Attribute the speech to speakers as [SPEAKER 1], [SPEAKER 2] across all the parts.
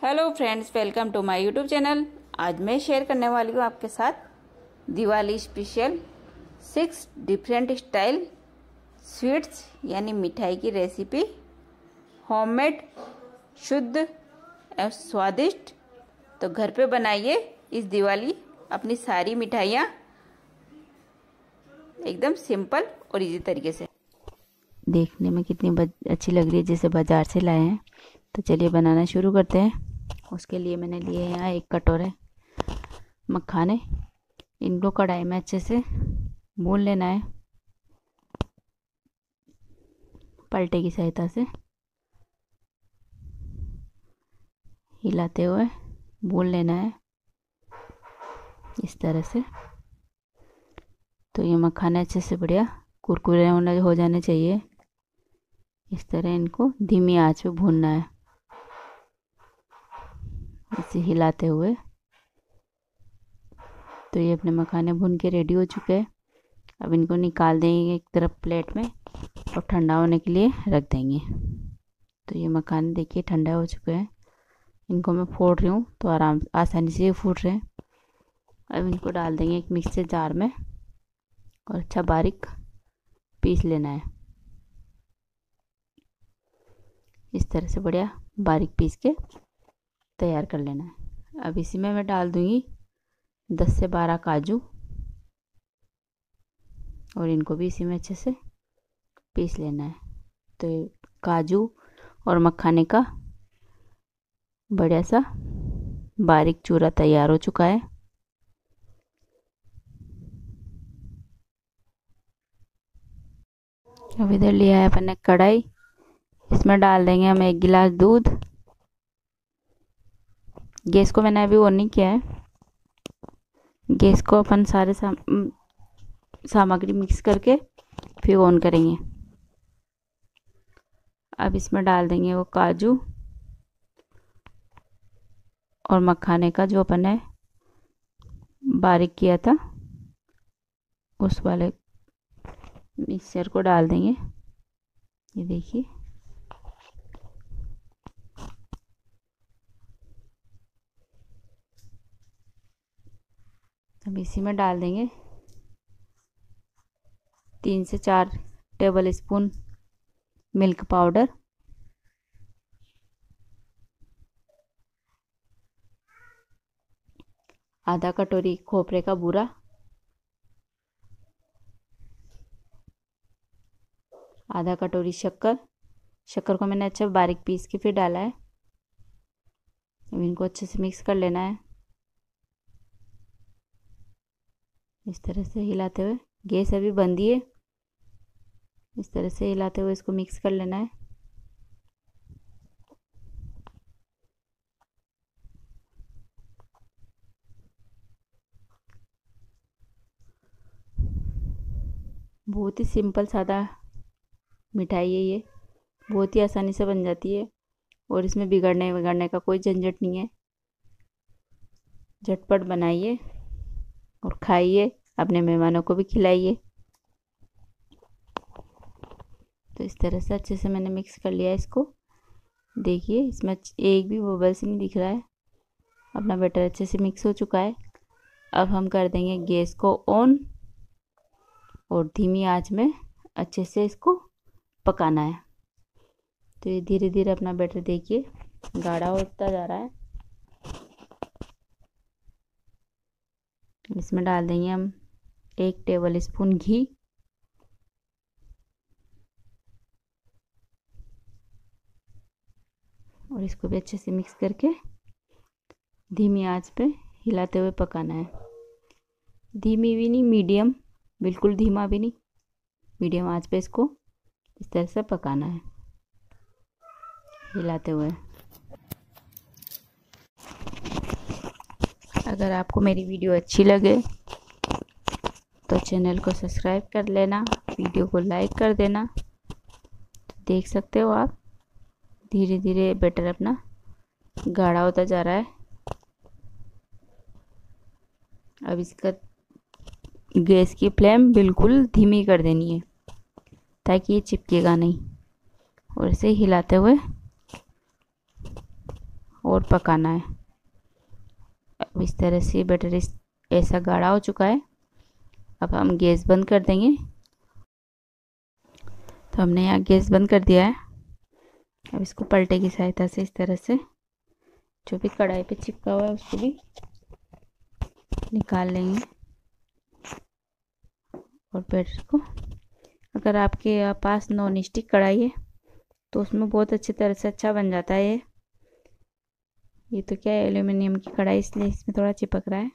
[SPEAKER 1] Hello friends welcome to my YouTube channel आज मैं share करने वाली हूँ आपके साथ Diwali special six different style sweets यानी मिठाई की रेसिपी होममेड शुद्ध एवं स्वादिष्ट। तो घर पे बनाइए इस दिवाली अपनी सारी मिठाइयाँ। एकदम सिंपल और इजी तरीके से।
[SPEAKER 2] देखने में कितनी अच्छी लग रही है, जैसे बाज़ार से लाए हैं। तो चलिए बनाना शुरू करते हैं। उसके लिए मैंने लिए यहाँ एक कटोरे मखाने। इनको कढ़ाई में अच्छे से भून लेना है। पलटे की सहायता से हिलाते हुए भून लेना है इस तरह से। तो ये मखाने अच्छे से बढ़िया कुरकुरे होने हो जाने चाहिए। इस तरह इनको धीमी आँच पे भूनना है। इसे हिलाते हुए। तो ये अपने मखाने भून के रेडी हो चुके हैं। अब इनको निकाल देंगे एक तरफ़ प्लेट में और ठंडा होने के लिए रख देंगे। तो ये मखाने देखिए ठंडा हो चुके हैं। इनको मैं फोड़ रही हूँ तो आराम, आसानी से ये फूट रहे हैं। अब इनको डाल देंगे एक मिक्सर जार में और अच्छा बारीक पीस लेना है। इस तरह से बढ़िया बारीक पीस के तैयार कर लेना है। अब इसी में मैं डाल दूँगी दस से बारह काजू और इनको भी इसी में अच्छे से पीस लेना है। तो काजू और मखाने का बढ़िया सा बारीक चूरा तैयार हो चुका है। अब इधर लिया है अपन ने कढ़ाई। इसमें डाल देंगे हम एक गिलास दूध। गैस को मैंने अभी ऑन नहीं किया है। गैस को अपन सारे साम, सामग्री मिक्स करके फिर ऑन करेंगे। अब इसमें डाल देंगे वो काजू और मखाने का जो अपन ने बारीक किया था उस वाले मिक्सचर को डाल देंगे। ये देखिए। अब इसी में डाल देंगे। तीन से चार टेबल स्पून मिल्क पाउडर आधा कटोरी खोपरे का बूरा। आधा कटोरी शक्कर। शक्कर को मैंने अच्छा बारीक पीस के फिर डाला है। अब इनको अच्छे से मिक्स कर लेना है। इस तरह से हिलाते हुए, गैस अभी बंद है इस तरह से हिलाते हुए इसको मिक्स कर लेना है। बहुत ही सिंपल सादा मिठाई है ये। बहुत ही आसानी से बन जाती है और इसमें बिगड़ने बिगड़ने का कोई झंझट नहीं है। झटपट बनाइए और खाइए। अपने मेहमानों को भी खिलाइए। तो इस तरह से अच्छे से मैंने मिक्स कर लिया इसको। देखिए, इसमें एक भी बबल्स नहीं दिख रहा है। अपना बैटर अच्छे से मिक्स हो चुका है। अब हम कर देंगे गैस को ऑन और धीमी आँच में अच्छे से इसको पकाना है। तो ये धीरे धीरे अपना बैटर देखिए, गाढ़ा होता जा रहा है। इसमें डाल देंगे हम एक टेबल स्पून घी। और इसको भी अच्छे से मिक्स करके धीमी आँच पे हिलाते हुए पकाना है। धीमी भी नहीं, मीडियम, बिल्कुल धीमा भी नहीं। मीडियम आँच पे इसको इस तरह से पकाना है, हिलाते हुए। अगर आपको मेरी वीडियो अच्छी लगे तो चैनल को सब्सक्राइब कर लेना, वीडियो को लाइक कर देना। तो देख सकते हो आप धीरे धीरे बेटर अपना गाढ़ा होता जा रहा है। अब इसका गैस की फ्लेम बिल्कुल धीमी कर देनी है, ताकि ये चिपकेगा नहीं। और इसे हिलाते हुए और पकाना है। अब इस तरह से बैटर ऐसा गाढ़ा हो चुका है। अब हम गैस बंद कर देंगे। तो हमने यहाँ गैस बंद कर दिया है। अब इसको पलटे की सहायता से इस तरह से। जो भी कढ़ाई पे चिपका हुआ है उसको भी निकाल लेंगे। और बैटर को अगर आपके पास नॉन स्टिक कढ़ाई है तो उसमें बहुत अच्छी तरह से अच्छा बन जाता है ये। ये तो क्या है एल्यूमिनियम की कढ़ाई, इसलिए इसमें थोड़ा चिपक रहा है।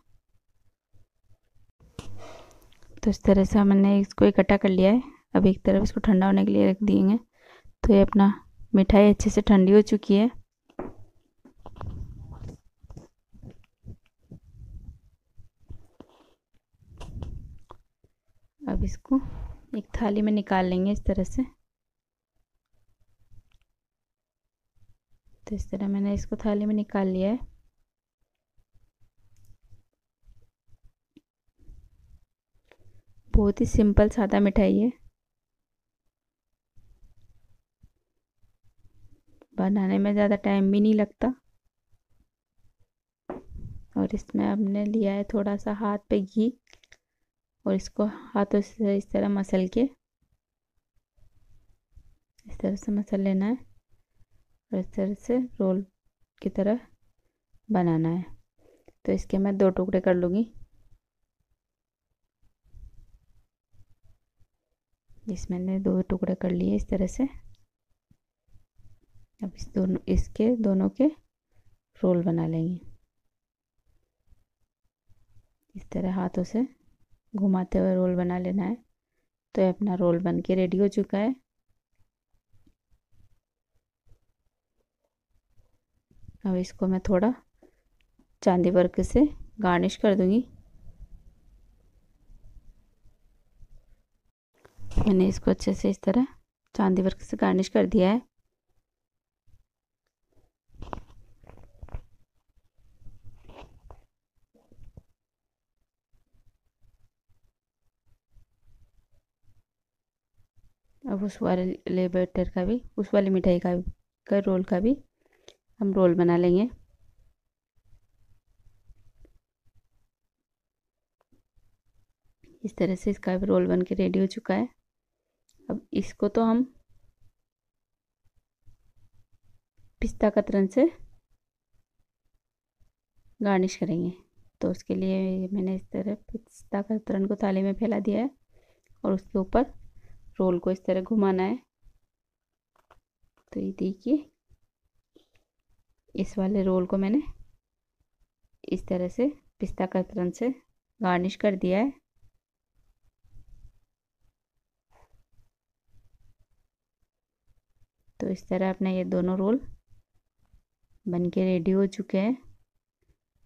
[SPEAKER 2] तो इस तरह से हमने इसको इकट्ठा कर लिया है। अब एक तरफ़ इसको ठंडा होने के लिए रख दिएँगे। तो ये अपना मिठाई अच्छे से ठंडी हो चुकी है। अब इसको एक थाली में निकाल लेंगे इस तरह से। तो इस तरह मैंने इसको थाली में निकाल लिया है। बहुत ही सिंपल सादा मिठाई है। बनाने में ज़्यादा टाइम भी नहीं लगता। और इसमें हमने लिया है थोड़ा सा हाथ पे घी और इसको हाथों से इस तरह मसल के, इस तरह से मसल लेना है और इस तरह से रोल की तरह बनाना है। तो इसके मैं दो टुकड़े कर लूँगी। इस मैंने दो टुकड़े कर लिए इस तरह से। अब इस दोनों, इसके दोनों के रोल बना लेंगे। इस तरह हाथों से घुमाते हुए रोल बना लेना है। तो ये अपना रोल बन के रेडी हो चुका है। अब इसको मैं थोड़ा चांदी वर्क से गार्निश कर दूँगी। मैंने इसको अच्छे से इस तरह चांदी वर्क से गार्निश कर दिया है। अब उस वाले बैटर का भी, उस वाली मिठाई का भी, का रोल का भी हम रोल बना लेंगे। इस तरह से इसका भी रोल बन के रेडी हो चुका है। अब इसको तो हम पिस्ता कतरन से गार्निश करेंगे। तो उसके लिए मैंने इस तरह पिस्ता कतरन को थाली में फैला दिया है और उसके ऊपर रोल को इस तरह घुमाना है। तो ये देखिए, इस वाले रोल को मैंने इस तरह से पिस्ता कतरन से गार्निश कर दिया है। तो इस तरह अपने ये दोनों रोल बन के रेडी हो चुके हैं।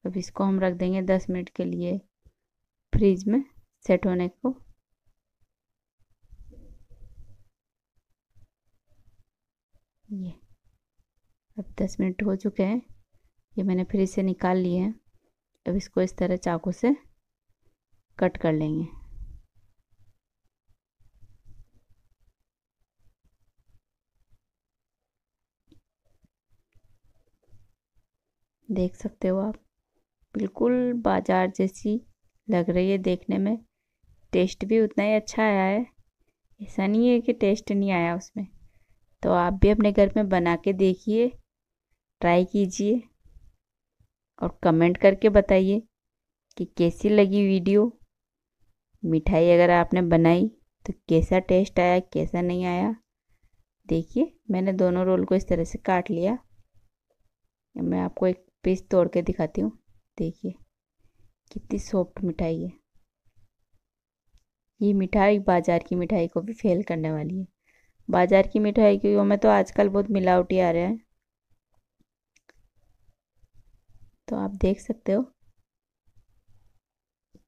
[SPEAKER 2] अब इसको हम रख देंगे दस मिनट के लिए फ्रिज में सेट होने को। ये, अब दस मिनट हो चुके हैं। ये मैंने फ्रिज से निकाल लिए हैं। अब इसको इस तरह चाकू से कट कर लेंगे। देख सकते हो आप। बिल्कुल बाज़ार जैसी लग रही है देखने में। टेस्ट भी उतना ही अच्छा आया है। ऐसा नहीं है कि टेस्ट नहीं आया उसमें। तो आप भी अपने घर में बना के देखिए, ट्राई कीजिए और कमेंट करके बताइए कि कैसी लगी वीडियो। मिठाई अगर आपने बनाई तो कैसा टेस्ट आया, कैसा नहीं आया। देखिए, मैंने दोनों रोल को इस तरह से काट लिया। मैं आपको एक पीस तोड़ के दिखाती हूँ। देखिए, कितनी सॉफ्ट मिठाई है। ये मिठाई बाज़ार की मिठाई को भी फेल करने वाली है। बाज़ार की मिठाई की में तो आजकल बहुत मिलावटी आ रहे हैं। तो आप देख सकते हो।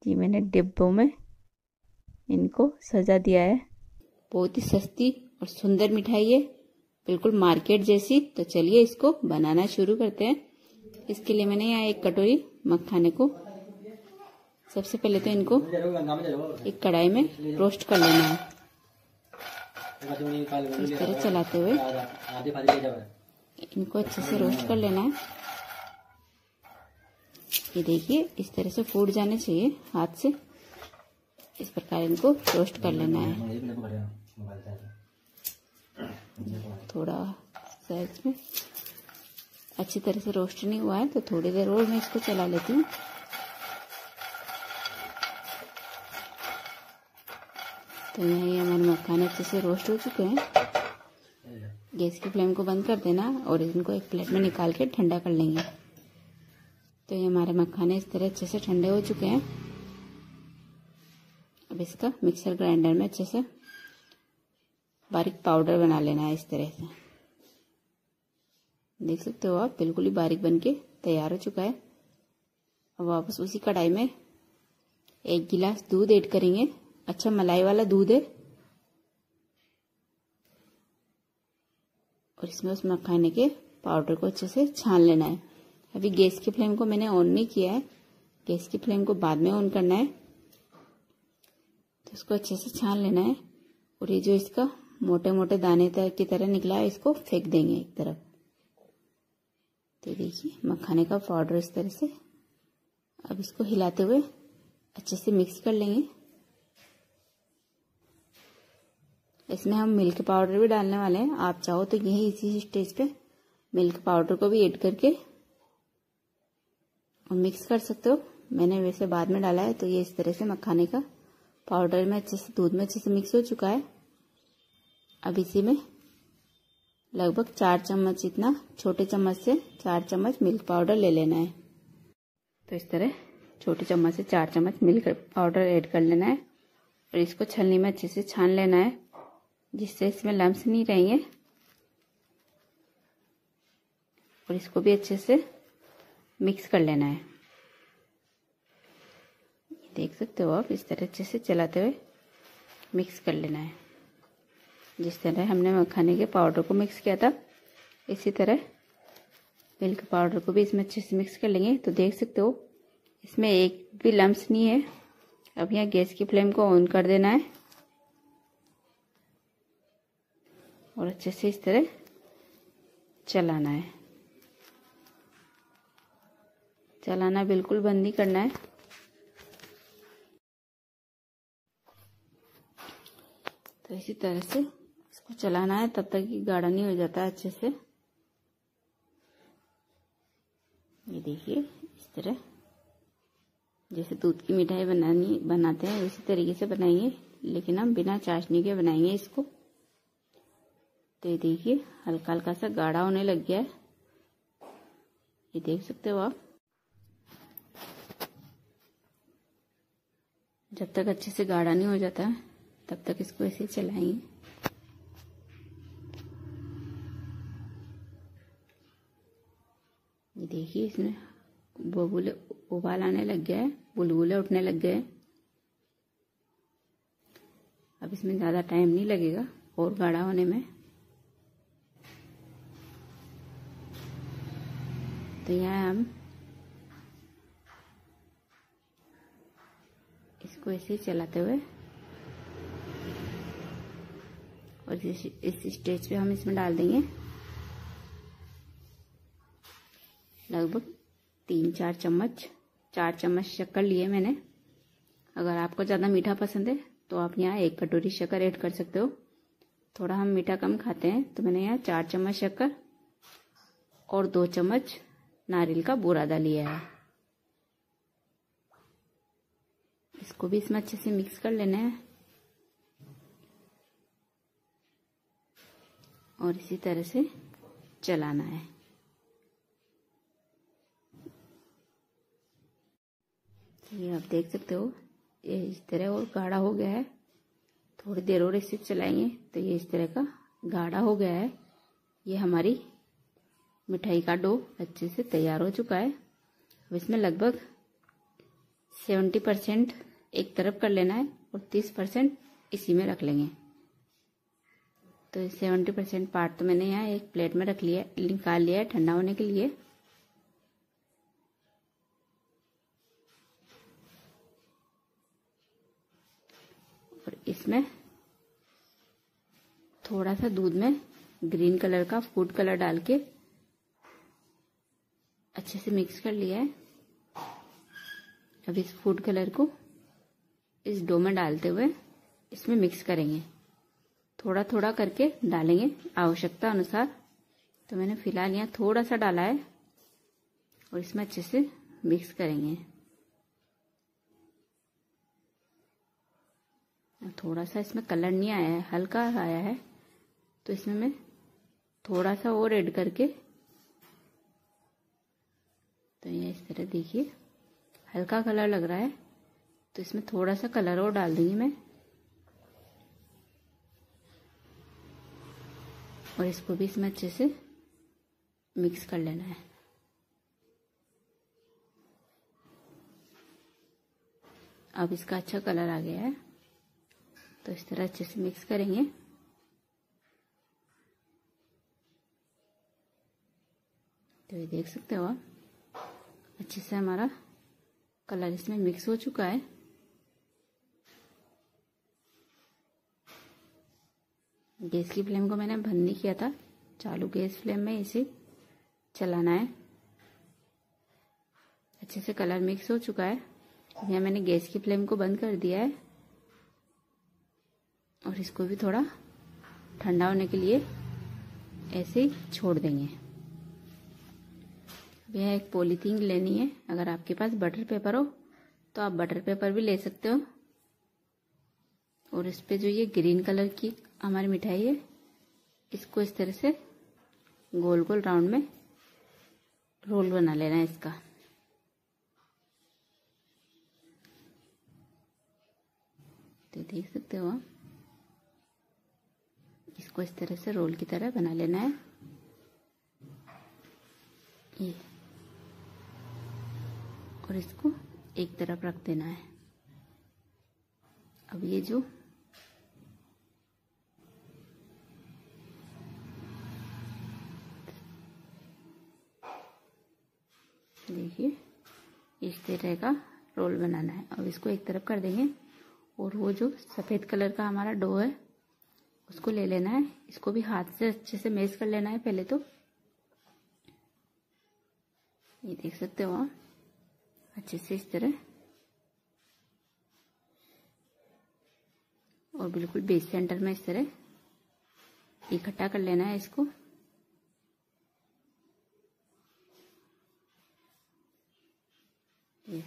[SPEAKER 2] कि मैंने डिब्बों में इनको सजा दिया है।
[SPEAKER 3] बहुत ही सस्ती और सुंदर मिठाई है। बिल्कुल मार्केट जैसी। तो चलिए इसको बनाना शुरू करते हैं। इसके लिए मैंने यहाँ एक कटोरी मखाने को, सबसे पहले तो इनको एक कढ़ाई में रोस्ट कर लेना है। इस तरह चलाते हुए इनको अच्छे से रोस्ट कर लेना है।
[SPEAKER 2] ये देखिए, इस तरह से फूट जाने चाहिए हाथ से। इस प्रकार इनको रोस्ट कर लेना है। थोड़ा सा इसमें अच्छी तरह से रोस्ट नहीं हुआ है तो थोड़ी देर और मैं इसको चला लेती हूँ। तो यहाँ ये हमारे मखाने अच्छे से रोस्ट हो चुके हैं। गैस की फ्लेम को बंद कर देना और इनको एक प्लेट में निकाल के ठंडा कर लेंगे। तो ये हमारे मखाने इस तरह अच्छे से ठंडे हो चुके हैं। अब इसका मिक्सर ग्राइंडर में अच्छे से बारीक पाउडर बना लेना है इस तरह से। देख सकते हो आप, बिल्कुल ही बारीक बन के तैयार हो चुका है। अब वापस उसी कढ़ाई में एक गिलास दूध ऐड करेंगे। अच्छा मलाई वाला दूध है। और इसमें उस मखाने के पाउडर को अच्छे से छान लेना है। अभी गैस की फ्लेम को मैंने ऑन नहीं किया है। गैस की फ्लेम को बाद में ऑन करना है। तो इसको अच्छे से छान लेना है। और ये जो इसका मोटे मोटे दाने की तरह निकला है, इसको फेंक देंगे एक तरफ़। तो देखिए, मखाने का पाउडर इस तरह से। अब इसको हिलाते हुए अच्छे से मिक्स कर लेंगे। इसमें हम मिल्क पाउडर भी डालने वाले हैं। आप चाहो तो यही इसी स्टेज पे मिल्क पाउडर को भी ऐड करके और मिक्स कर सकते हो। मैंने वैसे बाद में डाला है तो ये इस तरह से मखाने का पाउडर में अच्छे से, दूध में अच्छे से मिक्स हो चुका है। अब इसी में लगभग चार चम्मच इतना छोटे चम्मच से चार चम्मच मिल्क पाउडर ले लेना है। तो इस तरह छोटे चम्मच से चार चम्मच मिल्क पाउडर ऐड कर लेना है और इसको छलनी में अच्छे से छान लेना है, जिससे इसमें लम्स नहीं रहेंगे। और इसको भी अच्छे से मिक्स कर लेना है। देख सकते हो आप, इस तरह अच्छे से चलाते हुए मिक्स कर लेना है। जिस तरह हमने मखाने के पाउडर को मिक्स किया था, इसी तरह मिल्क पाउडर को भी इसमें अच्छे से मिक्स कर लेंगे। तो देख सकते हो, इसमें एक भी लम्स नहीं है। अब यहाँ गैस की फ्लेम को ऑन कर देना है। और अच्छे से इस तरह चलाना है। चलाना बिल्कुल बंद नहीं करना है। तो इसी तरह से चलाना है, तब तक ये गाढ़ा नहीं हो जाता अच्छे से। ये देखिए, इस तरह। जैसे दूध की मिठाई बनानी, बनाते हैं, उसी तरीके से बनाएँगे लेकिन हम बिना चाशनी के बनाएँगे इसको। तो ये देखिए हल्का हल्का सा गाढ़ा होने लग गया है। ये देख सकते हो आप। जब तक अच्छे से गाढ़ा नहीं हो जाता, तब तक इसको ऐसे चलाएँगे ये देखिए इसमें बबूले उबाल आने लग गया है, बुलबुले उठने लग गए अब इसमें ज़्यादा टाइम नहीं लगेगा और गाढ़ा होने में। तो यहाँ हम इसको ऐसे ही चलाते हुए और इस स्टेज पे हम इसमें डाल देंगे। लगभग तीन चार चम्मच चार चम्मच शक्कर लिए मैंने। अगर आपको ज़्यादा मीठा पसंद है तो आप यहाँ एक कटोरी शक्कर ऐड कर सकते हो। थोड़ा हम मीठा कम खाते हैं तो मैंने यहाँ चार चम्मच शक्कर और दो चम्मच नारियल का बुरादा लिया है। इसको भी इसमें अच्छे से मिक्स कर लेना है। और इसी तरह से चलाना है। ये आप देख सकते हो, ये इस तरह और गाढ़ा हो गया है। थोड़ी देर और इसे चलाएँगे तो ये इस तरह का गाढ़ा हो गया है। ये हमारी मिठाई का डो अच्छे से तैयार हो चुका है। अब इसमें लगभग सेवेंटी परसेंट एक तरफ़ कर लेना है और तीस परसेंट इसी में रख लेंगे। तो सेवेंटी परसेंट पार्ट तो मैंने यहाँ एक प्लेट में रख लिया, निकाल लिया है ठंडा होने के लिए। और इसमें थोड़ा सा दूध में ग्रीन कलर का फ़ूड कलर डाल के अच्छे से मिक्स कर लिया है। अब इस फ़ूड कलर को इस डो में डालते हुए इसमें मिक्स करेंगे। थोड़ा थोड़ा करके डालेंगे आवश्यकता अनुसार। तो मैंने फ़िलहाल यहाँ थोड़ा सा डाला है और इसमें अच्छे से मिक्स करेंगे। थोड़ा सा इसमें कलर नहीं आया है, हल्का आया है। तो इसमें मैं थोड़ा सा और ऐड करके तो ये इस तरह देखिए, हल्का कलर लग रहा है। तो इसमें थोड़ा सा कलर और डाल दूँगी मैं। और इसको भी इसमें अच्छे से मिक्स कर लेना है। अब इसका अच्छा कलर आ गया है। तो इस तरह अच्छे से मिक्स करेंगे। तो ये देख सकते हो आप, अच्छे से हमारा कलर इसमें मिक्स हो चुका है। गैस की फ्लेम को मैंने बंद नहीं किया था, चालू गैस फ्लेम में इसे चलाना है। अच्छे से कलर मिक्स हो चुका है। यहाँ मैंने गैस की फ्लेम को बंद कर दिया है। और इसको भी थोड़ा ठंडा होने के लिए ऐसे ही छोड़ देंगे। यह एक पॉलीथीन लेनी है। अगर आपके पास बटर पेपर हो तो आप बटर पेपर भी ले सकते हो। और इस पे जो ये ग्रीन कलर की हमारी मिठाई है, इसको इस तरह से गोल गोल राउंड में रोल बना लेना है इसका। तो देख सकते हो आप। इसको इस तरह से रोल की तरह बना लेना है। ये। और इसको एक तरफ़ रख देना है। अब ये जो देखिए, इस तरह का रोल बनाना है। अब इसको एक तरफ़ कर देंगे। और वो जो सफ़ेद कलर का हमारा डो है उसको ले लेना है। इसको भी हाथ से अच्छे से मेस कर लेना है पहले तो। ये देख सकते हो आप। अच्छे से इस तरह। और बिल्कुल बेस सेंटर में इस तरह। इकट्ठा कर लेना है इसको। ये।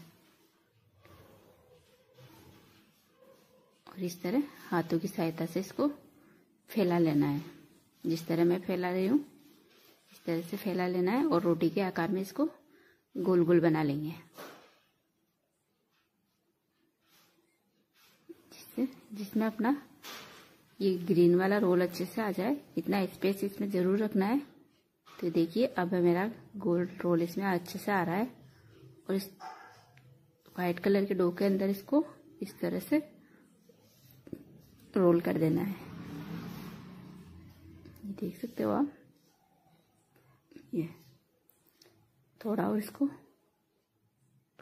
[SPEAKER 2] और इस तरह हाथों की सहायता से इसको फैला लेना है। जिस तरह मैं फैला रही हूँ, इस तरह से फैला लेना है और रोटी के आकार में इसको गोल गोल बना लेंगे। जिससे, जिसमें अपना ये ग्रीन वाला रोल अच्छे से आ जाए, इतना स्पेस इसमें ज़रूर रखना है। तो देखिए, अब मेरा गोल रोल इसमें अच्छे से आ रहा है और इस वाइट कलर के डो के अंदर इसको इस तरह से रोल कर देना है। देख सकते हो आप। ये, थोड़ा और इसको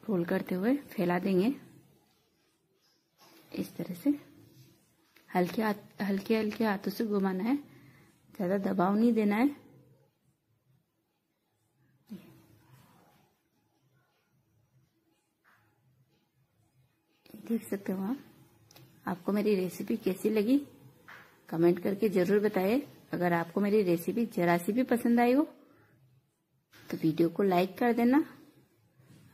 [SPEAKER 2] रोल करते हुए फैला देंगे। इस तरह से। हल्के हाथ, हल्के हल्के हाथों से घुमाना है। ज़्यादा दबाव नहीं देना है। देख सकते हो आप। आपको मेरी रेसिपी कैसी लगी? कमेंट करके ज़रूर बताएँ। अगर आपको मेरी रेसिपी जरा सी भी पसंद आई हो तो वीडियो को लाइक कर देना।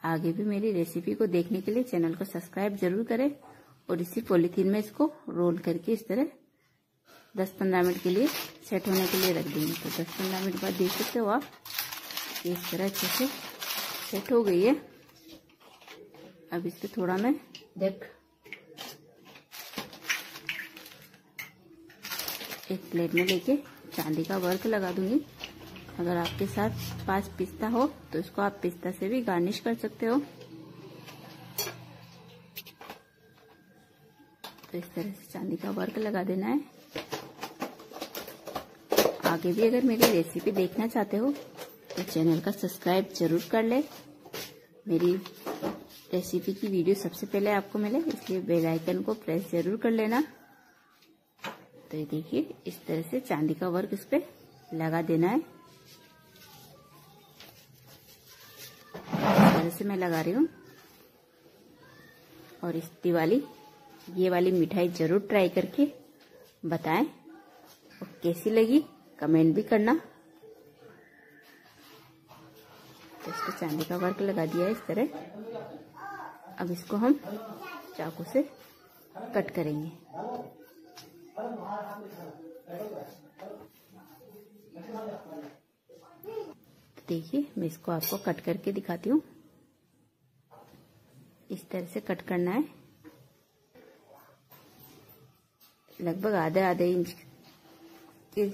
[SPEAKER 2] आगे भी मेरी रेसिपी को देखने के लिए चैनल को सब्सक्राइब ज़रूर करें और इसी पॉलीथीन में इसको रोल करके इस तरह 10-15 मिनट के लिए सेट होने के लिए रख देंगे। तो 10-15 मिनट बाद देख सकते हो आप इस तरह अच्छे से सेट हो गई है। अब इस पर थोड़ा मैं देख एक प्लेट में लेके चांदी का वर्क लगा दूँगी। अगर आपके साथ पास पिस्ता हो तो इसको आप पिस्ता से भी गार्निश कर सकते हो। तो इस तरह से चांदी का वर्क लगा देना है। आगे भी अगर मेरी रेसिपी देखना चाहते हो तो चैनल का सब्सक्राइब ज़रूर कर ले। मेरी रेसिपी की वीडियो सबसे पहले आपको मिले, इसलिए बेल आइकन को प्रेस ज़रूर कर लेना। तो ये देखिए, इस तरह से चांदी का वर्क इस पर लगा देना है। तरह से मैं लगा रही हूँ।
[SPEAKER 4] और इस दिवाली, ये वाली मिठाई ज़रूर ट्राई करके बताएँ। और कैसी लगी, कमेंट भी करना। तो इसको चांदी का वर्क लगा दिया इस तरह। अब इसको हम चाकू से कट करेंगे। देखिए, मैं इसको आपको कट करके दिखाती हूँ। इस तरह से कट करना है। लगभग आधे आधे इंच के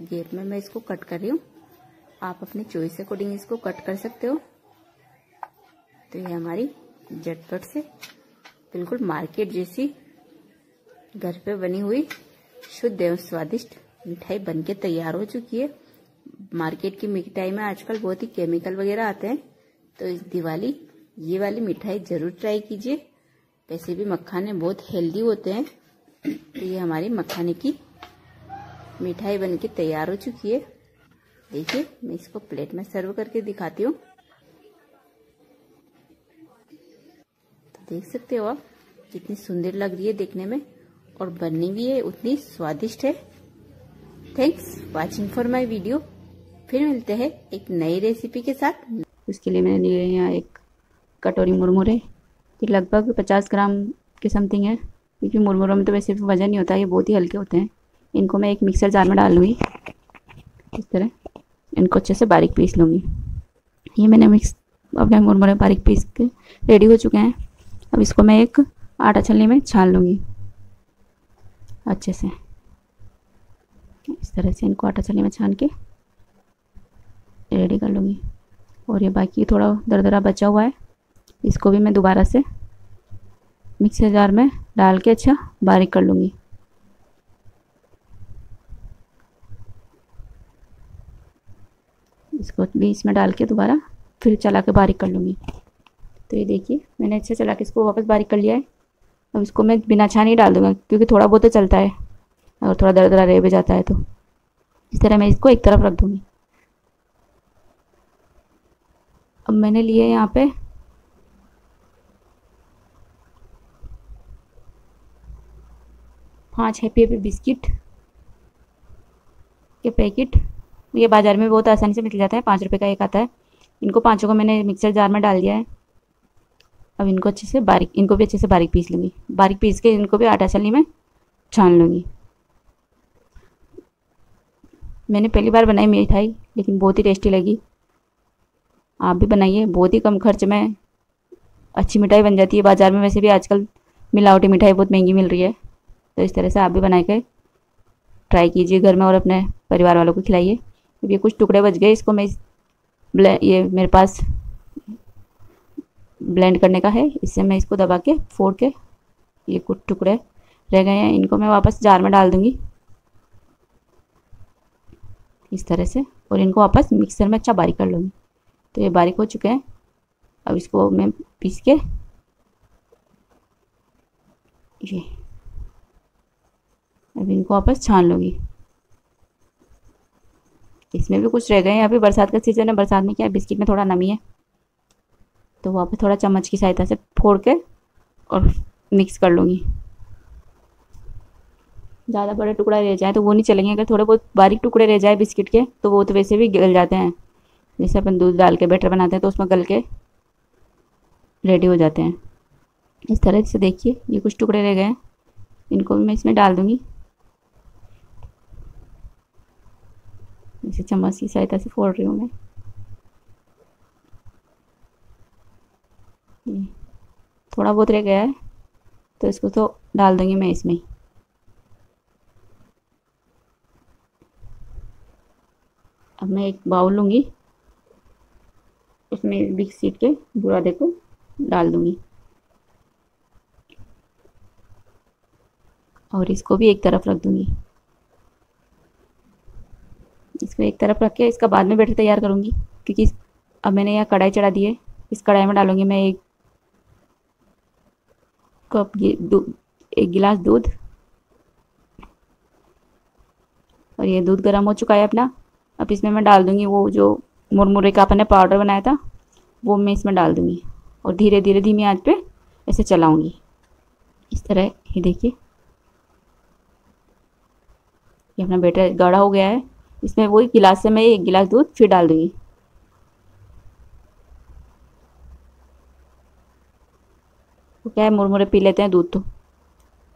[SPEAKER 4] गेप में मैं इसको कट कर रही हूँ। आप अपनी चॉइस अकॉर्डिंग इसको कट कर सकते हो। तो ये हमारी झटपट से बिल्कुल मार्केट जैसी घर पे बनी हुई शुद्ध एवं स्वादिष्ट मिठाई बनके तैयार हो चुकी है। मार्केट की मिठाई में आजकल बहुत ही केमिकल वगैरह आते हैं तो इस दिवाली ये वाली मिठाई ज़रूर ट्राई कीजिए। वैसे भी मखाने बहुत हेल्दी होते हैं तो ये हमारी मखाने की मिठाई बन के तैयार हो चुकी है। देखिए, मैं इसको प्लेट में सर्व करके दिखाती हूँ। तो देख सकते हो आप, कितनी सुंदर लग रही है देखने में। और बननी भी है उतनी स्वादिष्ट है। Thanks watching for my video फिर मिलते हैं एक नई रेसिपी के साथ।
[SPEAKER 2] उसके लिए मैंने लिए यहाँ एक कटोरी मुरमुरे। ये लगभग पचास ग्राम के समथिंग है। क्योंकि मुरमुरों में तो वैसे वज़न नहीं होता, ये बहुत ही हल्के होते हैं। इनको मैं एक मिक्सर जार में डाल लूँगी। इस तरह। इनको अच्छे से बारीक पीस लूँगी। ये मैंने मिक्स अपने मुरमुरे बारीक पीस के रेडी हो चुके हैं। अब इसको मैं एक आटा छलनी में छान लूँगी। अच्छे से। इस तरह से इनको आटा छलनी में छान के रेडी कर लूँगी। और ये बाकी थोड़ा दरदरा बचा हुआ है। इसको भी मैं दोबारा से मिक्सर जार में डाल के अच्छा बारीक कर लूँगी। इसको भी इसमें डाल के दोबारा फिर चला के बारीक कर लूँगी। तो ये देखिए, मैंने अच्छे चला के इसको वापस बारीक कर लिया है। अब इसको मैं बिना छानी डाल दूँगा, क्योंकि थोड़ा बहुत तो चलता है। और थोड़ा दर दरा रह भी जाता है तो। इस तरह मैं इसको एक तरफ़ रख दूँगी। अब मैंने लिए यहाँ पे। पाँच हैप्पी हैप्पी बिस्किट। के पैकेट। ये बाज़ार में बहुत आसानी से मिल जाता है, पाँच रुपये का एक आता है। इनको पाँचों को मैंने मिक्सर जार में डाल दिया है। अब इनको अच्छे से बारीक, इनको भी अच्छे से बारीक पीस लूँगी। बारीक पीस के इनको भी आटा छलनी में छान लूँगी। मैंने पहली बार बनाई मिठाई, लेकिन बहुत ही टेस्टी लगी। आप भी बनाइए, बहुत ही कम खर्च में अच्छी मिठाई बन जाती है। बाज़ार में वैसे भी आजकल मिलावटी मिठाई बहुत महँगी मिल रही है। तो इस तरह से आप भी बना के ट्राई कीजिए, घर में और अपने परिवार वालों को खिलाइए। अब ये कुछ टुकड़े बच गए, इसको मैं ये मेरे पास ब्लेंड करने का है। इससे मैं इसको दबा के, फोड़ के, ये कुछ टुकड़े रह गए हैं। इनको मैं वापस जार में डाल दूँगी। इस तरह से। और इनको वापस मिक्सर में अच्छा बारीक कर लूँगी। तो ये बारीक हो चुके हैं। अब इसको मैं पीस के, ये, अब इनको वापस छान लूँगी। इसमें भी कुछ रह गए हैं। अभी बरसात का सीज़न है। बरसात में क्या बिस्किट में थोड़ा नमी है। तो वहाँ पे थोड़ा चम्मच की सहायता से फोड़ के और मिक्स कर लूँगी। ज़्यादा बड़े टुकड़ा रह जाए तो वो नहीं चलेंगे। अगर थोड़े बहुत बारीक टुकड़े रह जाए बिस्किट के तो वो तो वैसे भी गल जाते हैं। जैसे अपन दूध डाल के बैटर बनाते हैं तो उसमें गल के रेडी हो जाते हैं। इस तरह से देखिए, ये कुछ टुकड़े रह गए हैं। इनको भी मैं इसमें डाल दूँगी। इसे चम्मच की सहायता से फोड़ रही हूँ मैं। थोड़ा बहुत रह गया है तो इसको तो डाल दूँगी मैं इसमें अब मैं एक बाउल लूँगी, उसमें बिग सीट के बुरादे को डाल दूँगी। और इसको भी एक तरफ़ रख दूँगी। इसको एक तरफ़ रख के इसका बाद में बैटर तैयार करूँगी, क्योंकि अब मैंने यहाँ कढ़ाई चढ़ा दी है, इस कढ़ाई में डालूँगी मैं एक कप एक गिलास दूध। और ये दूध गर्म हो चुका है अपना। अब इसमें मैं डाल दूँगी वो जो मुरमुरे का अपने पाउडर बनाया था, वो मैं इसमें डाल दूँगी। और धीरे धीरे, धीमी आँच पे ऐसे चलाऊँगी। इस तरह, ये देखिए। ये अपना बेटर गाढ़ा हो गया है। इसमें वही गिलास से मैं एक गिलास दूध फिर डाल दूँगी। तो क्या है, मुरमुरे पी लेते हैं दूध तो।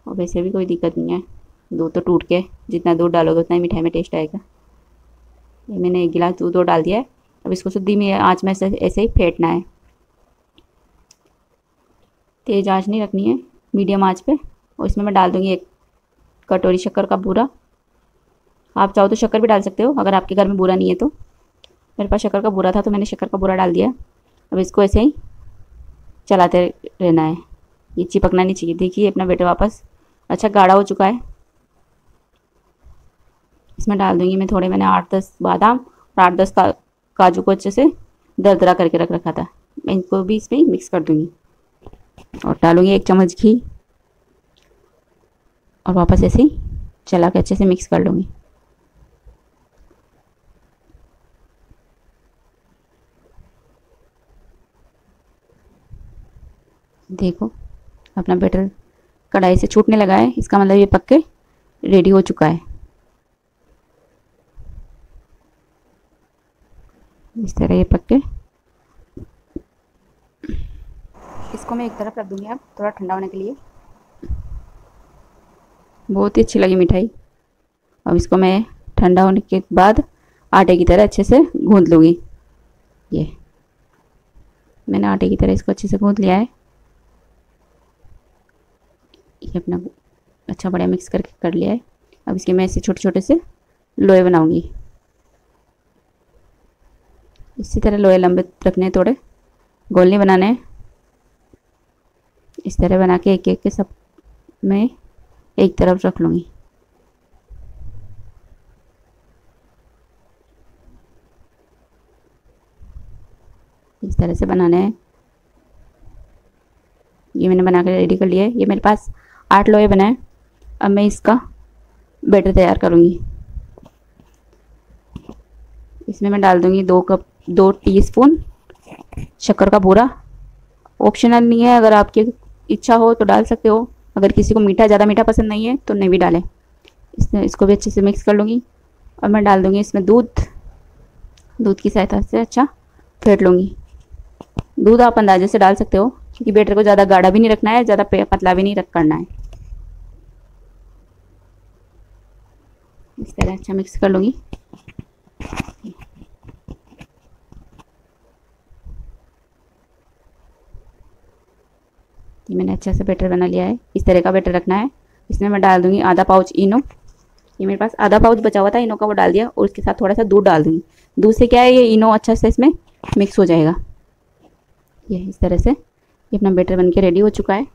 [SPEAKER 2] और वैसे भी कोई दिक्कत नहीं है। दूध तो टूट के जितना दूध डालोगे, उतना ही मिठाई में टेस्ट आएगा। ये मैंने एक गिलास दूध और डाल दिया है। अब इसको शुद्धि में आँच में ऐसे ऐसे ही फेंटना है। तेज़ आँच नहीं रखनी है, मीडियम आँच पे। और इसमें मैं डाल दूँगी एक कटोरी शक्कर का बूरा। आप चाहो तो शक्कर भी डाल सकते हो, अगर आपके घर में बुरा नहीं है तो। मेरे पास शक्कर का बुरा था तो मैंने शक्कर का बुरा डाल दिया। अब इसको ऐसे ही चलाते रहना है। ये चिपकना नहीं चाहिए। देखिए अपना बेटा वापस। अच्छा गाढ़ा हो चुका है। इसमें डाल दूँगी मैं थोड़े मैंने आठ दस बादाम और आठ दस का, काजू को अच्छे से दरदरा करके रख रखा था। मैं इनको भी इसमें मिक्स कर दूँगी। और डालूँगी एक चम्मच घी। और वापस ऐसे ही चला के अच्छे से मिक्स कर लूँगी। देखो। अपना बैटर कढ़ाई से छूटने लगा है। इसका मतलब ये पक के रेडी हो चुका है। इस तरह ये पक के इसको मैं एक तरफ़ रख दूँगी अब, थोड़ा ठंडा होने के लिए। बहुत ही अच्छी लगी मिठाई। अब इसको मैं ठंडा होने के बाद आटे की तरह अच्छे से गूंद लूँगी। ये। मैंने आटे की तरह इसको अच्छे से गूंद लिया है। ये अपना अच्छा बढ़िया मिक्स करके कर लिया है। अब इसके मैं ऐसे छोटे छोटे से लोए बनाऊँगी। इसी तरह लोए लंबे रखने हैं थोड़े। गोल नहीं बनाने हैं। इस तरह बना के एक एक के सब मैं एक तरफ़ रख लूँगी। इस तरह से बनाने हैं। ये मैंने बना कर रेडी कर लिया है। ये मेरे पास आठ लोहे बनाए। अब मैं इसका बैटर तैयार करूँगी। इसमें मैं डाल दूँगी दो कप, दो टीस्पून शक्कर का बूरा। ऑप्शनल नहीं है, अगर आपकी इच्छा हो तो डाल सकते हो। अगर किसी को मीठा, ज़्यादा मीठा पसंद नहीं है तो नहीं भी डालें। इसमें, इसको भी अच्छे से मिक्स कर लूँगी। और मैं डाल दूँगी इसमें दूध। दूध की सहायता से अच्छा फेंट लूँगी। दूध आप अंदाजे से डाल सकते हो, क्योंकि बेटर को ज़्यादा गाढ़ा भी नहीं रखना है, ज़्यादा पतला भी नहीं रख, करना है। इस तरह अच्छा मिक्स कर लूँगी ये मैंने अच्छा से बैटर बना लिया है इस तरह का बैटर रखना है। इसमें मैं डाल दूँगी आधा पाउच इनो। ये मेरे पास आधा पाउच बचा हुआ था, इनो का वो डाल दिया, और उसके साथ थोड़ा सा दूध डाल दूँगी। दूध से क्या है ये इनो? अच्छा से इसमें मिक्स हो जाएगा। ये इस तरह से। ये अपना बैटर बन के रेडी हो चुका है।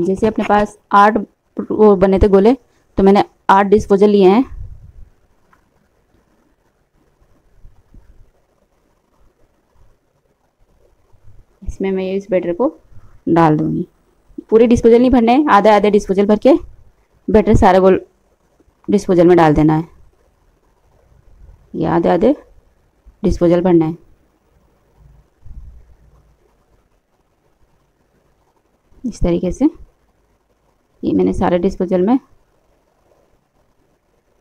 [SPEAKER 2] अब जैसे अपने पास आठ वो बने थे गोले तो मैंने आठ डिस्पोजल लिए हैं। इसमें मैं इस बैटर को डाल दूँगी। पूरे डिस्पोजल नहीं भरने आधे आधे डिस्पोजल भर के बैटर सारे गोल डिस्पोजल में डाल देना है। ये आधे आधे डिस्पोजल भरना है। इस तरीके से ये मैंने सारे डिस्पोजल में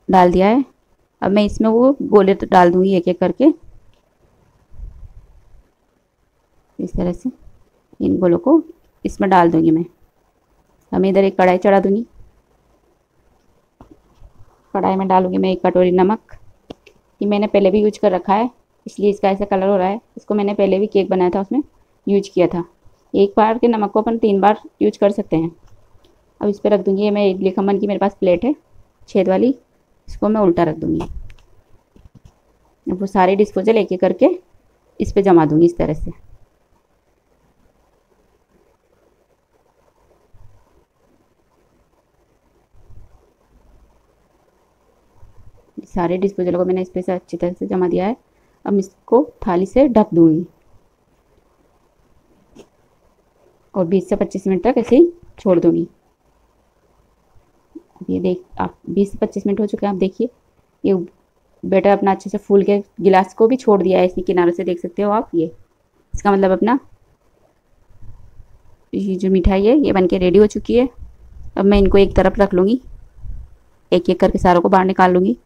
[SPEAKER 2] डाल दिया है। अब मैं इसमें वो गोले तो डाल दूँगी एक एक करके। इस तरह से इन गोलों को इसमें डाल दूँगी मैं। अब इधर एक कढ़ाई चढ़ा दूँगी। कढ़ाई में डालूँगी मैं एक कटोरी नमक ये मैंने पहले भी यूज़ कर रखा है, इसलिए इसका ऐसा कलर हो रहा है। इसको मैंने पहले भी केक बनाया था, उसमें यूज़ किया था। एक बार के नमक को अपन तीन बार यूज़ कर सकते हैं। अब इस पर रख दूँगी ये मैं इडली खमन की मेरे पास प्लेट है, छेद वाली। इसको मैं उल्टा रख दूँगी। अब वो सारे डिस्पोजल एक एक करके इस पर जमा दूँगी इस तरह से। सारे डिस्पोजल को मैंने इस पर अच्छी तरह से जमा दिया है। अब इसको थाली से ढक दूँगी। और 20 से 25 मिनट तक ऐसे ही छोड़ दूँगी। ये देख, आप 20 से 25 मिनट हो चुके हैं, आप देखिए। ये
[SPEAKER 5] बेटर अपना अच्छे से फूल के गिलास को भी छोड़ दिया है इसी किनारे से देख सकते हो आप, ये। इसका मतलब अपना ये जो मिठाई है, ये बन के रेडी हो चुकी है। अब मैं इनको एक तरफ़ रख लूँगी। एक एक करके सारों को बाहर निकाल लूँगी।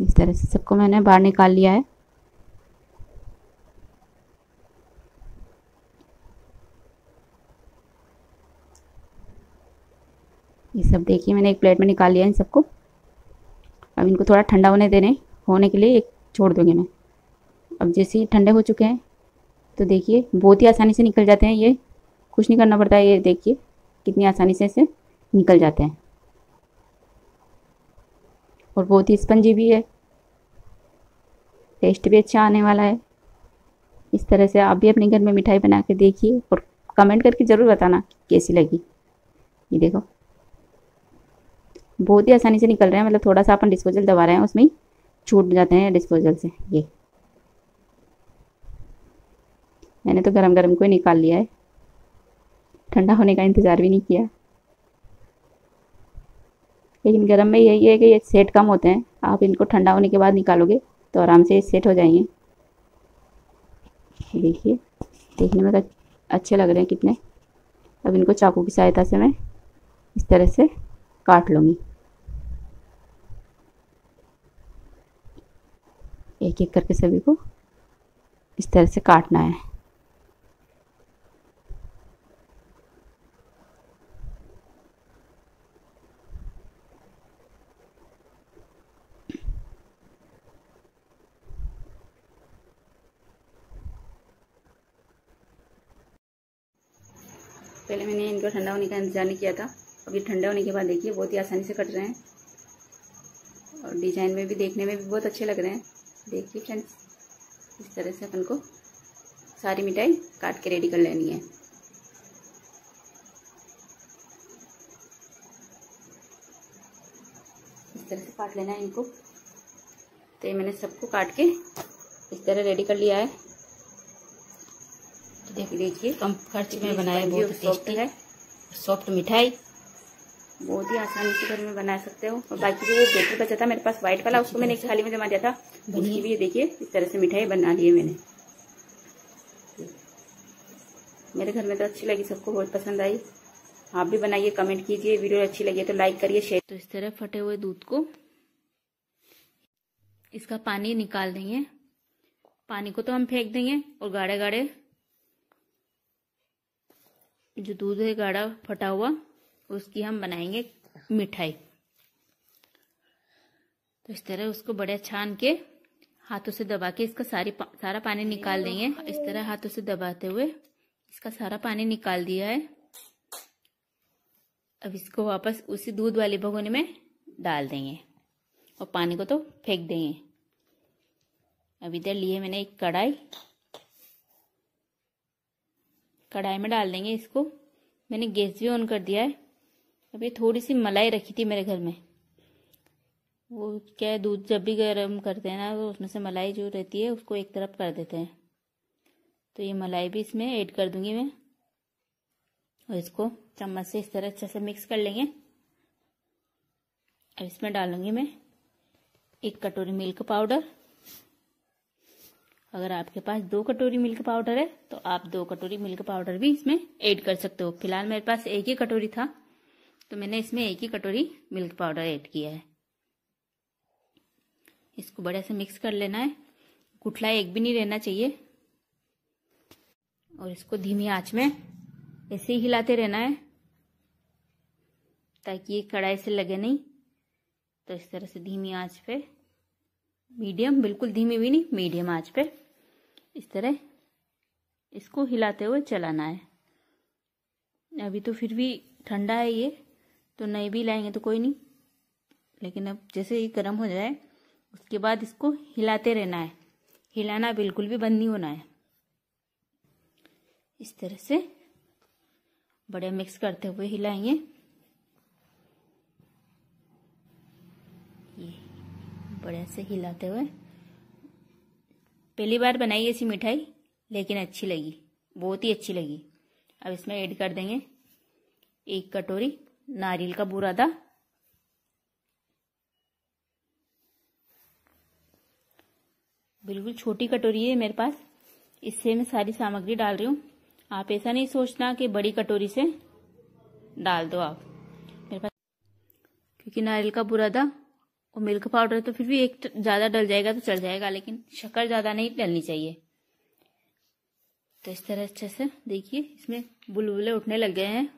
[SPEAKER 5] इस तरह से सबको मैंने बाहर निकाल लिया है। ये सब देखिए, मैंने एक प्लेट में निकाल लिया इन सबको। अब इनको थोड़ा ठंडा होने देने, होने के लिए एक छोड़ दूँगी मैं। अब जैसे ही ठंडे हो चुके हैं तो देखिए, बहुत ही आसानी से निकल जाते हैं ये। कुछ नहीं करना पड़ता, ये देखिए, कितनी आसानी से इसे निकल जाते हैं। और बहुत ही स्पंजी भी है। टेस्ट भी अच्छा आने वाला है। इस तरह से आप भी अपने घर में मिठाई बना के देखिए और कमेंट करके ज़रूर बताना कैसी लगी। ये देखो। बहुत ही आसानी से निकल रहे हैं मतलब थोड़ा सा अपन डिस्पोजल दबा रहे हैं, उसमें छूट जाते हैं डिस्पोजल से, ये। मैंने तो गरम गरम को ही निकाल लिया है। ठंडा होने का इंतज़ार भी नहीं किया। लेकिन गर्म में यही है कि ये सेट कम होते हैं। आप इनको ठंडा होने के बाद निकालोगे तो आराम से ये सेट हो जाएँगे। देखिए, देखने में तो अच्छे लग रहे हैं कितने। अब इनको चाकू की सहायता से मैं इस तरह से काट लूँगी। एक एक करके सभी को इस तरह से काटना है। पहले मैंने इनको ठंडा होने का इंतज़ार नहीं किया था। अभी ठंडा होने के बाद देखिए, बहुत ही आसानी से कट रहे हैं। और डिज़ाइन में भी, देखने में भी बहुत अच्छे लग रहे हैं। देखिए फ्रेंड्स इस तरह से अपन को सारी मिठाई काट के रेडी कर लेनी है। इस तरह से काट लेना है इनको। तो ये मैंने सबको काट के इस तरह रेडी कर लिया है। देख लीजिए कम खर्च में बनाया बहुत टेस्टी है। सॉफ्ट मिठाई। बहुत ही आसानी से घर में बना सकते हो। और बाकी जो बेटर बचा था मेरे पास व्हाइट वाला उसको मैंने थाली में जमा दिया था। उसकी भी देखिए, इस तरह से मिठाई बना ली है मैंने। मेरे घर में तो अच्छी लगी, सबको बहुत पसंद आई। आप भी बनाइए कमेंट कीजिए, वीडियो अच्छी लगी तो लाइक करिए शेयर तो इस तरह फटे हुए दूध को इसका पानी निकाल देंगे। पानी को तो हम फेंक देंगे और गाढ़े गाढ़े जो दूध है, गाढ़ा फटा हुआ, उसकी हम बनाएँगे मिठाई। तो इस तरह उसको बड़े छान के हाथों से दबा के इसका सारी पा, सारा पानी निकाल देंगे। इस तरह हाथों से दबाते हुए इसका सारा पानी निकाल दिया है। अब इसको वापस उसी दूध वाले भगोने में डाल देंगे और पानी को तो फेंक देंगे। अब इधर लिए मैंने एक कढ़ाई। कढ़ाई में डाल देंगे इसको। मैंने गैस भी ऑन कर दिया है। अभी थोड़ी सी मलाई रखी थी मेरे घर में। वो क्या है, दूध जब भी गर्म करते हैं ना तो उसमें से मलाई जो रहती है, उसको एक तरफ़ कर देते हैं। तो ये मलाई भी इसमें ऐड कर दूँगी मैं। और इसको चम्मच से इस तरह अच्छे से मिक्स कर लेंगे। और इसमें डालूँगी मैं एक कटोरी मिल्क पाउडर। अगर आपके पास दो कटोरी मिल्क पाउडर है तो आप दो कटोरी मिल्क पाउडर भी इसमें ऐड कर सकते हो। फ़िलहाल मेरे पास एक ही कटोरी था तो मैंने इसमें एक ही कटोरी मिल्क पाउडर ऐड किया है। इसको बढ़िया से मिक्स कर लेना है। गुठला एक भी नहीं रहना चाहिए। और इसको धीमी आँच में ऐसे ही हिलाते रहना है, ताकि ये कढ़ाई से लगे नहीं। तो इस तरह से धीमी आँच पे, मीडियम, बिल्कुल धीमी भी नहीं, मीडियम आँच पे इस तरह इसको हिलाते हुए चलाना है। अभी तो फिर भी ठंडा है ये तो नहीं भी लाएँगे तो कोई नहीं। लेकिन अब जैसे ये गर्म हो जाए उसके बाद इसको हिलाते रहना है। हिलाना बिल्कुल भी बंद नहीं होना है। इस तरह से बड़े मिक्स करते हुए हिलाएँगे। ये बढ़िया से हिलाते हुए। पहली बार बनाई ऐसी मिठाई, लेकिन अच्छी लगी। बहुत ही अच्छी लगी। अब इसमें ऐड कर देंगे एक कटोरी नारियल का बूरा
[SPEAKER 2] बिल्कुल छोटी कटोरी है मेरे पास। इससे मैं सारी सामग्री डाल रही हूँ। आप ऐसा नहीं सोचना कि बड़ी कटोरी से डाल दो आप। मेरे पास क्योंकि नारियल का बुरादा और मिल्क पाउडर तो फिर भी एक ज़्यादा डल जाएगा तो चल जाएगा, लेकिन शक्कर ज़्यादा नहीं डलनी चाहिए। तो इस तरह अच्छे से देखिए, इसमें बुलबुले उठने लग गए हैं।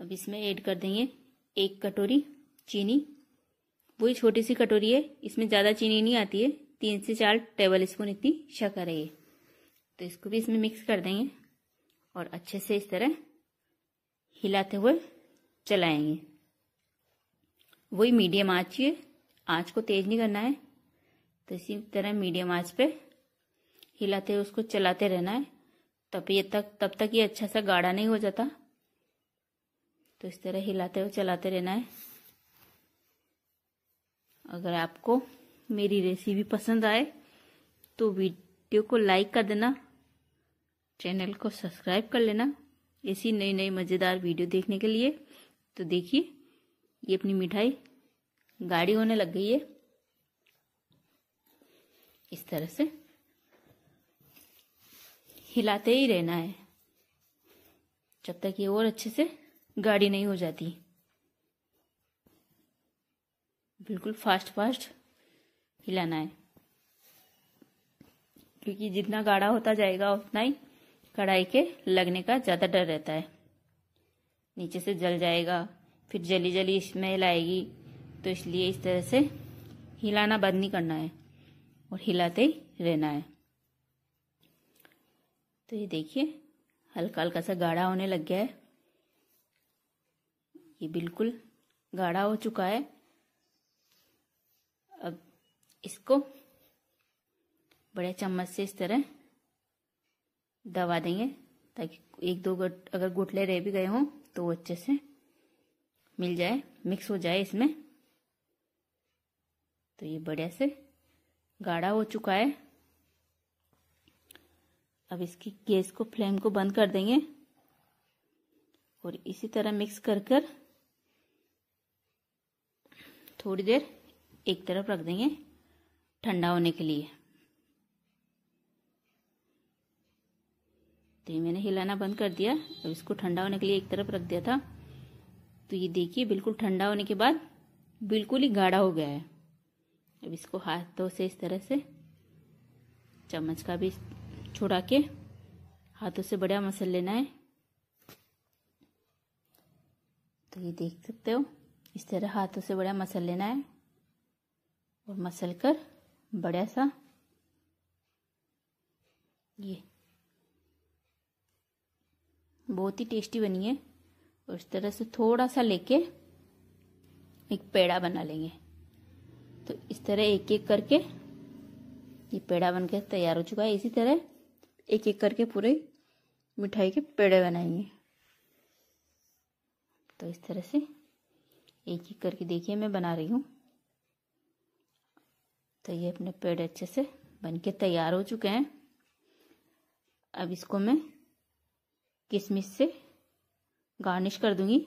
[SPEAKER 2] अब इसमें ऐड कर देंगे एक कटोरी चीनी। वही छोटी सी कटोरी है, इसमें ज़्यादा चीनी नहीं आती है, तीन से चार टेबल स्पून इतनी शक्कर है ये। तो इसको भी इसमें मिक्स कर देंगे और अच्छे से इस तरह हिलाते हुए चलाएँगे। वही मीडियम आँच है आँच को तेज नहीं करना है तो इसी तरह मीडियम आँच पे हिलाते हुए उसको चलाते रहना है। तब ये तक, तब तक ये अच्छा सा गाढ़ा नहीं हो जाता। तो इस तरह हिलाते हुए चलाते रहना है। अगर आपको मेरी रेसिपी पसंद आए तो वीडियो को लाइक कर देना चैनल को सब्सक्राइब कर लेना ऐसी नई नई मज़ेदार वीडियो देखने के लिए। तो देखिए, ये अपनी मिठाई गाढ़ी होने लग गई है। इस तरह से हिलाते ही रहना है, जब तक ये और अच्छे से गाढ़ी नहीं हो जाती। बिल्कुल फास्ट फास्ट हिलाना है। क्योंकि जितना गाढ़ा होता जाएगा, उतना ही कढ़ाई के लगने का ज़्यादा डर रहता है। नीचे से जल जाएगा, फिर जली जली स्मेल आएगी तो इसलिए इस तरह से हिलाना बंद नहीं करना है और हिलाते ही रहना है। तो ये देखिए, हल्का हल्का सा गाढ़ा होने लग गया है। ये बिल्कुल गाढ़ा हो चुका है। अब इसको बड़े चम्मच से इस तरह दबा देंगे ताकि एक दो गट अगर गुटले रह भी गए हों तो वो अच्छे से मिल जाए, मिक्स हो जाए इसमें। तो ये बढ़िया से गाढ़ा हो चुका है। अब इसकी गैस को, फ्लेम को बंद कर देंगे और इसी तरह मिक्स कर कर थोड़ी देर एक तरफ़ रख देंगे ठंडा होने के लिए। तो ये मैंने हिलाना बंद कर दिया। अब इसको ठंडा होने के लिए एक तरफ़ रख दिया था। तो ये देखिए, बिल्कुल ठंडा होने के बाद बिल्कुल ही गाढ़ा हो गया है। अब इसको हाथों से इस तरह से, चम्मच का भी छुड़ा के हाथों से बढ़िया मसल लेना है। तो ये देख सकते हो, इस तरह हाथों से बढ़िया मसल लेना है। और मसल कर बढ़िया सा ये। बहुत ही टेस्टी बनी है। और इस तरह से थोड़ा सा लेके एक पेड़ा बना लेंगे। तो इस तरह एक एक करके ये पेड़ा बन के तैयार हो चुका है। इसी तरह एक एक करके पूरे मिठाई के पेड़े बनाएँगे। तो इस तरह से एक एक करके देखिए मैं बना रही हूँ। तो ये अपने पेड़ अच्छे से बन के तैयार हो चुके हैं। अब इसको मैं किशमिश से गार्निश कर दूँगी।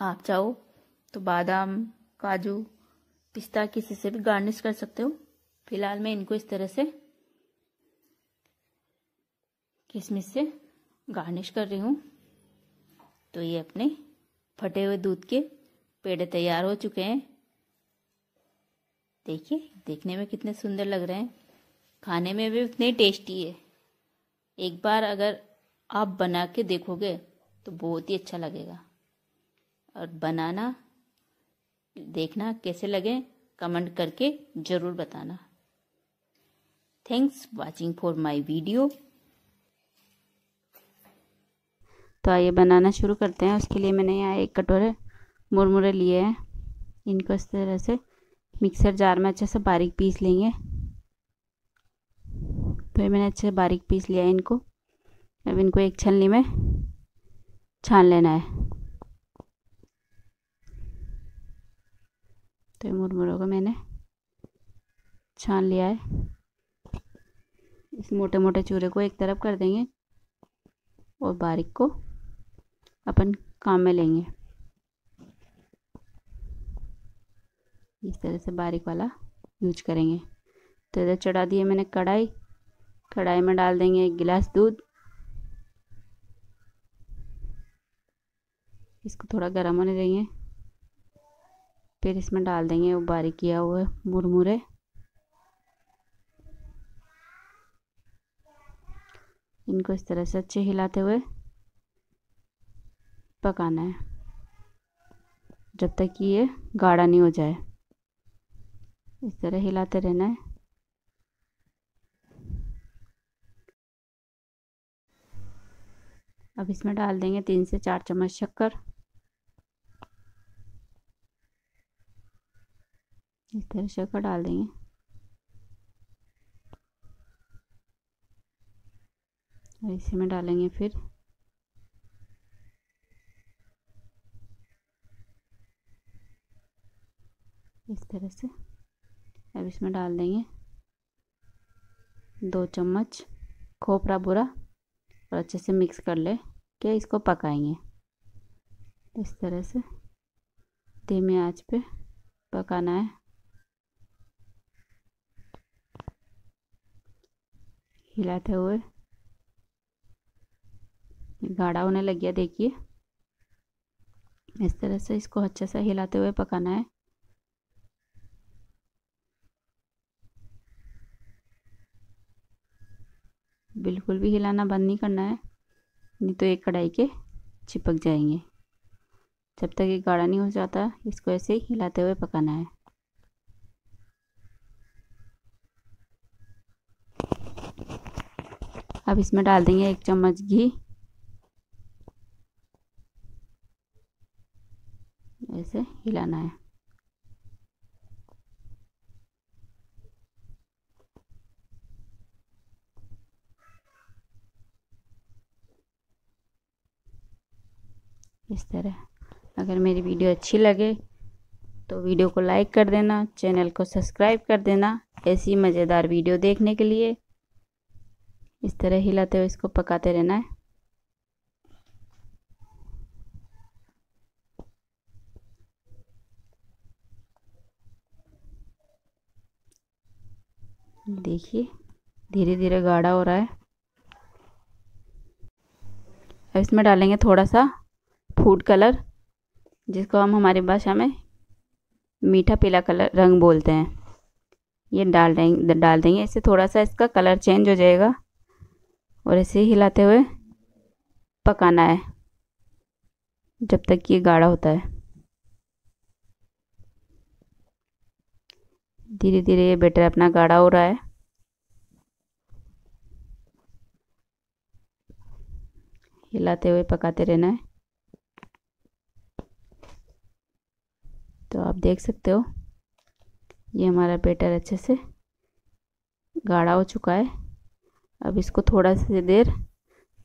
[SPEAKER 2] आप चाहो तो बादाम, काजू, पिस्ता किसी से भी गार्निश कर सकते हो। फ़िलहाल मैं इनको इस तरह से किशमिश से गार्निश कर रही हूँ। तो ये अपने फटे हुए दूध के पेड़े तैयार हो चुके हैं। देखिए, देखने में कितने सुंदर लग रहे हैं। खाने में भी उतने टेस्टी है। एक बार अगर आप बना के देखोगे तो बहुत ही अच्छा लगेगा। और बनाना, देखना कैसे लगे, कमेंट करके ज़रूर बताना। Thanks watching for my video
[SPEAKER 5] तो आइए बनाना शुरू करते हैं। उसके लिए मैंने यहाँ एक कटोरे मुरमुरे लिए हैं। इनको इस तरह से मिक्सर जार में अच्छे से बारीक पीस लेंगे। तो ये मैंने अच्छे से बारीक पीस लिया है इनको। अब इनको एक छलनी में छान लेना है। तो ये मुरमुरों को मैंने छान लिया है। इस मोटे मोटे चूरे को एक तरफ़ कर देंगे और बारीक को अपन काम में लेंगे। इस तरह से बारीक वाला
[SPEAKER 2] यूज़ करेंगे। तो इधर चढ़ा दिए मैंने कढ़ाई। कढ़ाई में डाल देंगे एक गिलास दूध। इसको थोड़ा गर्म होने देंगे। फिर इसमें डाल देंगे वो बारीक किया हुआ मुरमुरे। इनको इस तरह से अच्छे हिलाते हुए पकाना है, जब तक कि ये गाढ़ा नहीं हो जाए। इस तरह हिलाते रहना है। अब इसमें डाल देंगे तीन से चार चम्मच शक्कर। इस तरह शक्कर डाल देंगे। और इसी में डालेंगे फिर इस तरह से। अब इसमें डाल देंगे दो चम्मच खोपरा बुरा और अच्छे से मिक्स कर ले के इसको पकाएँगे। इस तरह से धीमे आँच पे पकाना है। हिलाते हुए गाढ़ा होने लग गया, देखिए। इस तरह से इसको अच्छे से हिलाते हुए पकाना है। बिल्कुल भी हिलाना बंद नहीं करना है। नहीं तो एक कढ़ाई के चिपक जाएँगे। जब तक ये गाढ़ा नहीं हो जाता, इसको ऐसे ही हिलाते हुए पकाना है। अब इसमें डाल देंगे एक चम्मच घी। ऐसे हिलाना है। इस तरह। अगर मेरी वीडियो अच्छी लगे तो वीडियो को लाइक कर देना, चैनल को सब्सक्राइब कर देना, ऐसी मज़ेदार वीडियो देखने के लिए। इस तरह हिलाते हुए इसको पकाते रहना है। देखिए धीरे धीरे गाढ़ा हो रहा है। अब इसमें डालेंगे थोड़ा सा फ़ूड कलर, जिसको हम हमारी भाषा में मीठा पीला कलर रंग बोलते हैं। ये डाल देंगे डाल देंगे। इससे थोड़ा सा इसका कलर चेंज हो जाएगा और ही हिलाते हुए पकाना है, जब तक ये गाढ़ा होता है। धीरे धीरे ये बेटर अपना गाढ़ा हो रहा है। हिलाते हुए पकाते रहना है। तो आप देख सकते हो, ये हमारा बेटर अच्छे से गाढ़ा हो चुका है। अब इसको थोड़ा सी देर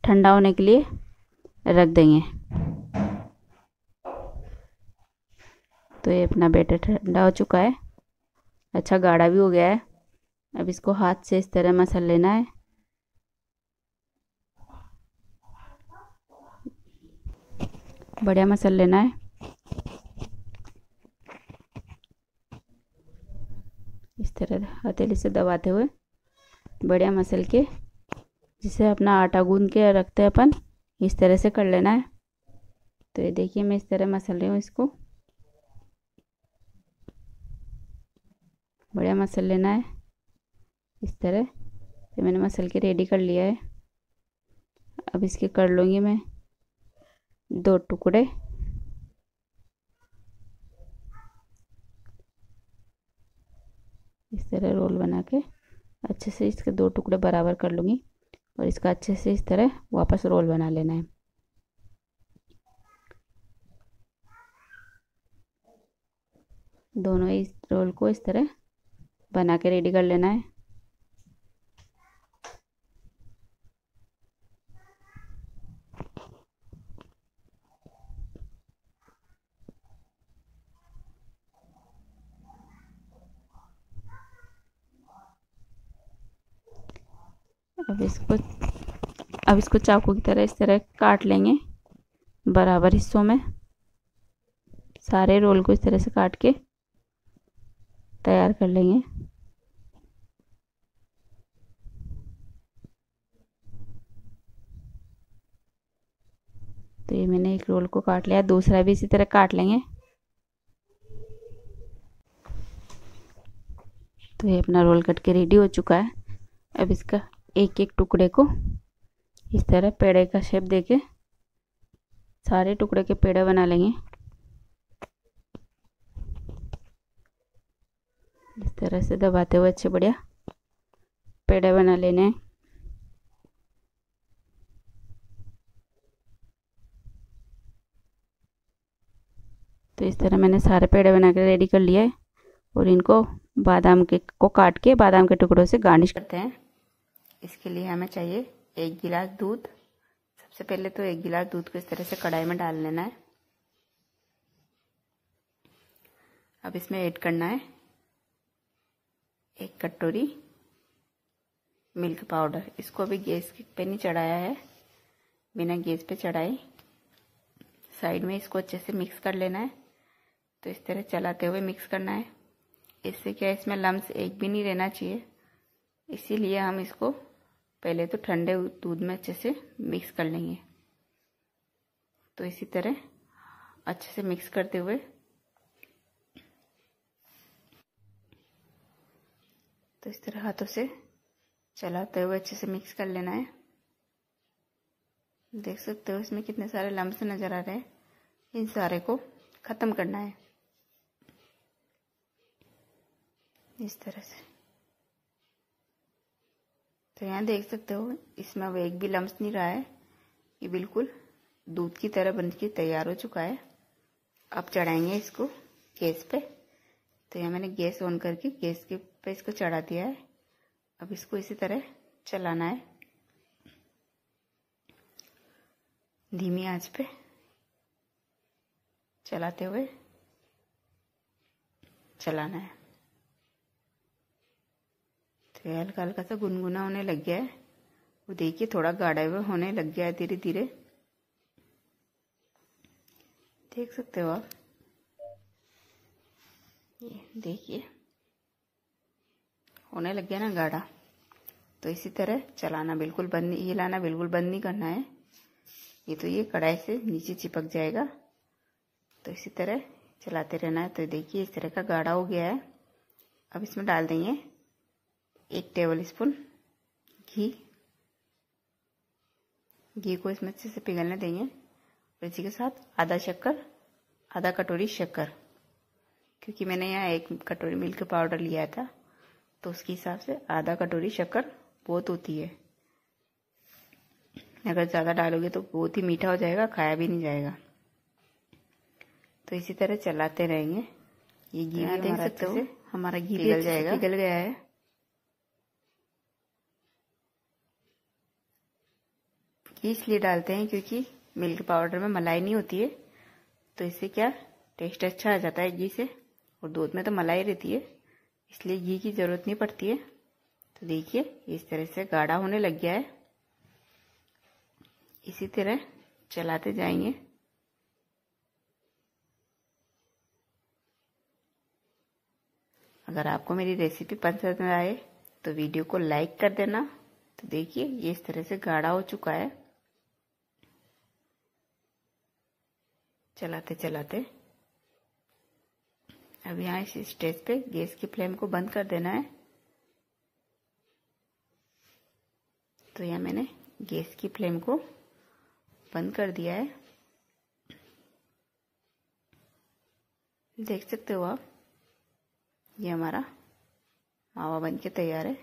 [SPEAKER 2] ठंडा होने के लिए रख देंगे। तो ये अपना बेटर ठंडा हो चुका है। अच्छा गाढ़ा भी हो गया है। अब इसको हाथ से इस तरह मसल लेना है। बढ़िया मसल लेना है। तरह हथेली से दबाते हुए बढ़िया मसल के, जिसे अपना आटा गूंद के रखते हैं अपन, इस तरह से कर लेना है। तो ये देखिए, मैं इस तरह मसल रही हूँ इसको। बढ़िया मसल लेना है। इस तरह तो मैंने मसल के रेडी कर लिया है। अब इसके कर लूँगी मैं दो टुकड़े। इस तरह रोल बना के अच्छे से इसके दो टुकड़े बराबर कर लूँगी और इसका अच्छे से इस तरह वापस रोल बना लेना है। दोनों इस रोल को इस तरह बना के रेडी कर लेना है। अब इसको अब इसको चाकू की तरह, इस तरह काट लेंगे बराबर हिस्सों में। सारे रोल को इस तरह से काट के तैयार कर लेंगे।
[SPEAKER 5] तो ये मैंने एक रोल को काट लिया, दूसरा भी इसी तरह काट लेंगे। तो ये अपना रोल कट के रेडी हो चुका है। अब इसका एक एक टुकड़े को इस तरह पेड़े का शेप देके सारे टुकड़े के पेड़े बना लेंगे। इस तरह से दबाते हुए अच्छे बढ़िया पेड़े बना लेने हैं। तो इस तरह मैंने सारे पेड़े बना कर रेडी कर है और इनको बादाम के को काट के बादाम के टुकड़ों से गार्निश करते हैं।
[SPEAKER 2] इसके लिए हमें चाहिए एक गिलास दूध। सबसे पहले तो एक गिलास दूध को इस तरह से कढ़ाई में डाल लेना है। अब इसमें ऐड करना है एक कटोरी मिल्क पाउडर। इसको अभी गैस पे नहीं चढ़ाया है, बिना गैस पे चढ़ाई साइड में इसको अच्छे से मिक्स कर लेना है। तो इस तरह चलाते हुए मिक्स करना है। इससे क्या इसमें लम्स एक भी नहीं रहना चाहिए। इसीलिए हम इसको पहले तो ठंडे दूध में अच्छे से मिक्स कर लेंगे। तो इसी तरह अच्छे से मिक्स करते हुए तो इस तरह हाथों से चलाते हुए अच्छे से मिक्स कर लेना है। देख सकते हो इसमें कितने सारे लम्स नज़र आ रहे हैं। इन सारे को ख़त्म करना है। इस तरह से। तो यहाँ देख सकते हो, इसमें अब एक भी लम्स नहीं रहा है। ये बिल्कुल दूध की तरह बन के तैयार हो चुका है। अब चढ़ाएँगे इसको गैस पे। तो यहाँ मैंने गैस ऑन करके गैस के पे इसको चढ़ा दिया है। अब इसको इसी तरह चलाना है। धीमी आँच पे चलाते हुए चलाना है। तो हल्का हल्का सा गुनगुना होने लग गया है। वो देखिए, थोड़ा गाढ़ा होने लग गया है धीरे धीरे देख सकते हो आप? ये देखिए। होने लग गया ना गाढ़ा। तो इसी तरह चलाना बिल्कुल बंद नहीं हिलाना बिल्कुल बंद नहीं करना है। ये तो ये कढ़ाई से नीचे चिपक जाएगा। तो इसी तरह चलाते रहना है। तो देखिए, इस तरह का गाढ़ा हो गया है। अब इसमें डाल देंगे एक टेबल स्पून घी। घी को इसमें अच्छे से पिघलने देंगे। और इसी के साथ आधा शक्कर आधा कटोरी शक्कर। क्योंकि मैंने यहाँ एक कटोरी मिल्क पाउडर लिया था तो उसके हिसाब से आधा कटोरी शक्कर बहुत होती है। अगर ज़्यादा डालोगे तो बहुत ही मीठा हो जाएगा खाया भी नहीं जाएगा। तो इसी तरह चलाते रहेंगे। ये घी देख सकते हो। हमारा घी पिघल जाएगा। पिघल गया है। घी इसलिए डालते हैं क्योंकि मिल्क पाउडर में मलाई नहीं होती है तो इससे क्या टेस्ट अच्छा आ जाता है घी से। और दूध में तो मलाई रहती है, इसलिए घी की ज़रूरत नहीं पड़ती है। तो देखिए, इस तरह से गाढ़ा होने लग गया है। इसी तरह चलाते जाएँगे। अगर आपको मेरी रेसिपी पसंद आए तो वीडियो को लाइक कर देना। तो देखिए, ये इस तरह से गाढ़ा हो चुका है। चलाते चलाते। अब यहाँ इस स्टेज पे गैस की फ्लेम को बंद कर देना है। तो यहाँ मैंने गैस की फ्लेम को बंद कर दिया है। देख सकते हो आप, ये हमारा मावा बन के तैयार है।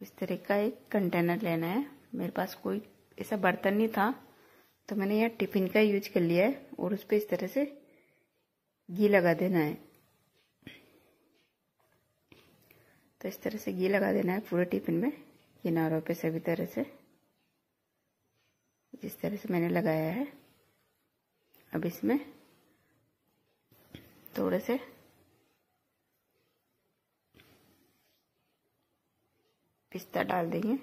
[SPEAKER 2] इस तरह का एक कंटेनर लेना है। मेरे पास कोई ऐसा बर्तन नहीं था। तो मैंने यहाँ टिफ़िन का यूज़ कर लिया है और उस पर इस तरह से घी लगा देना है। तो इस तरह से घी लगा देना है पूरे टिफ़िन में, किनारों पे सभी तरह से। जिस तरह से मैंने लगाया है। अब इसमें थोड़े से पिस्ता डाल देंगे।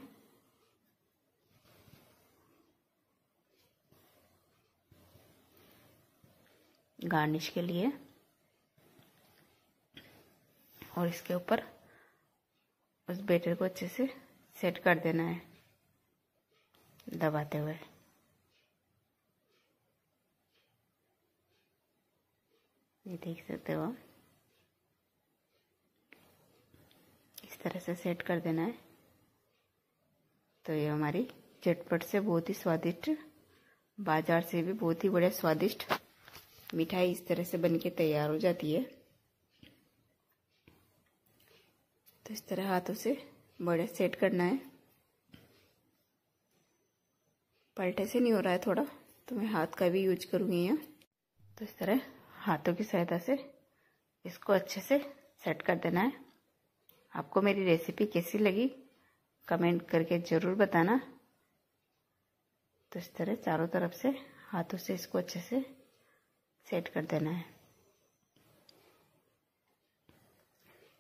[SPEAKER 2] गार्निश के लिए। और इसके ऊपर उस बेटर को अच्छे से सेट कर देना है दबाते हुए। ये देख सकते हो इस तरह से सेट कर देना है। तो ये हमारी चटपट से बहुत ही स्वादिष्ट, बाज़ार से भी बहुत ही बढ़िया स्वादिष्ट मिठाई इस तरह से बनके तैयार हो जाती है। तो इस तरह हाथों से बड़े सेट करना है। पलटे से नहीं हो रहा है थोड़ा तो मैं हाथ का भी यूज़ करूँगी यहाँ। तो इस तरह हाथों की सहायता से इसको अच्छे से सेट कर देना है। आपको मेरी रेसिपी कैसी लगी, कमेंट करके ज़रूर बताना। तो इस तरह चारों तरफ़ से हाथों से इसको अच्छे से सेट कर देना है।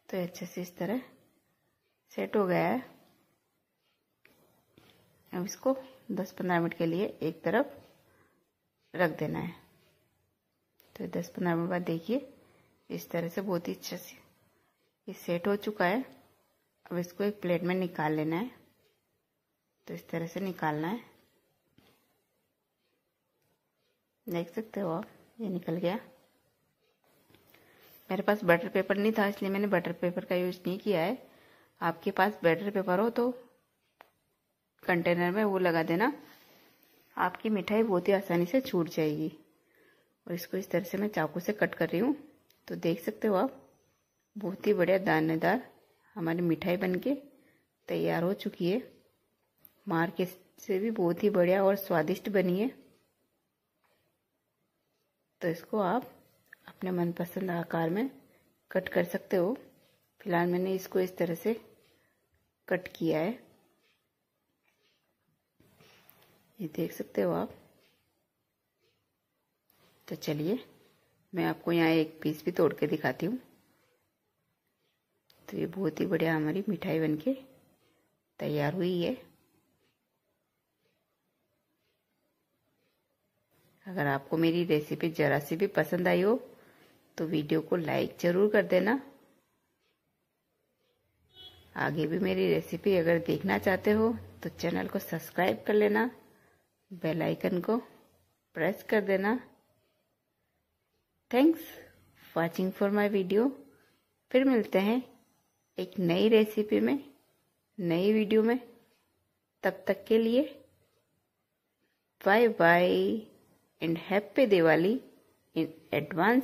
[SPEAKER 2] तो अच्छे से इस तरह सेट हो गया है। अब इसको 10-15 मिनट के लिए एक तरफ़ रख देना है। तो 10-15 मिनट बाद देखिए, इस तरह से बहुत ही अच्छे से ये सेट हो चुका है। अब इसको एक प्लेट में निकाल लेना है। तो इस तरह से निकालना है। देख सकते हो आप? ये निकल गया। मेरे पास बटर पेपर नहीं था, इसलिए मैंने बटर पेपर का यूज़ नहीं किया है। आपके पास बटर पेपर हो तो कंटेनर में वो लगा देना। आपकी मिठाई बहुत ही आसानी से छूट जाएगी। और इसको इस तरह से मैं चाकू से कट कर रही हूँ। तो देख सकते हो आप, बहुत ही बढ़िया दानेदार हमारी मिठाई बनके तैयार हो चुकी है। मार्केट से भी बहुत ही बढ़िया और स्वादिष्ट बनी है। तो इसको आप अपने मनपसंद आकार में कट कर सकते हो। फ़िलहाल मैंने इसको इस तरह से कट किया है। ये देख सकते हो आप। तो चलिए, मैं आपको यहाँ एक पीस भी तोड़ के दिखाती हूँ। तो ये बहुत ही बढ़िया हमारी मिठाई बनके तैयार हुई है। अगर आपको मेरी रेसिपी ज़रा सी भी पसंद आई हो तो वीडियो को लाइक ज़रूर कर देना। आगे भी मेरी रेसिपी अगर देखना चाहते हो तो चैनल को सब्सक्राइब कर लेना। बेल आइकन को प्रेस कर देना। Thanks watching for my video फिर मिलते हैं एक नई रेसिपी में, नई वीडियो में। तब तक के लिए bye bye and happy Diwali in advance